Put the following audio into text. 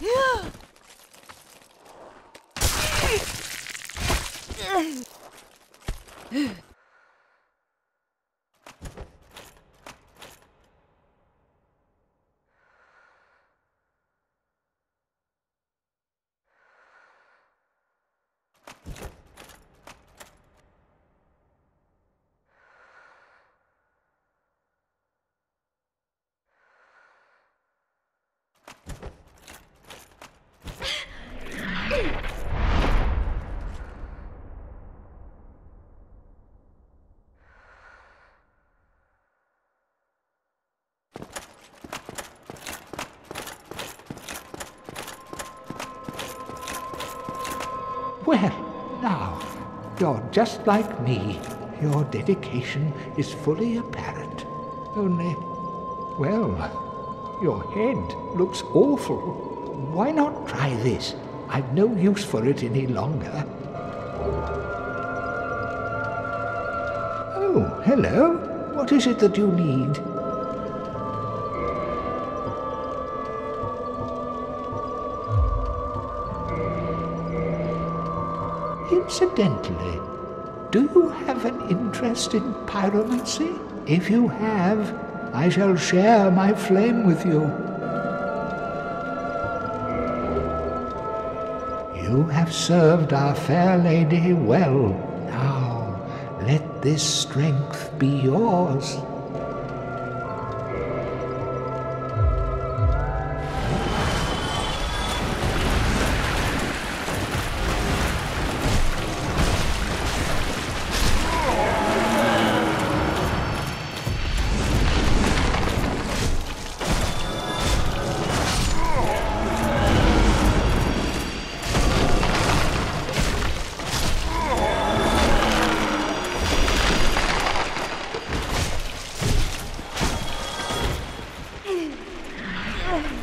Yeah! Ugh. Well, now, you're just like me. Your dedication is fully apparent. Only, well, your head looks awful. Why not try this? I've no use for it any longer. Oh, hello. What is it that you need? Incidentally, do you have an interest in pyromancy? If you have, I shall share my flame with you. You have served our fair lady well. Now, let this strength be yours. Oh.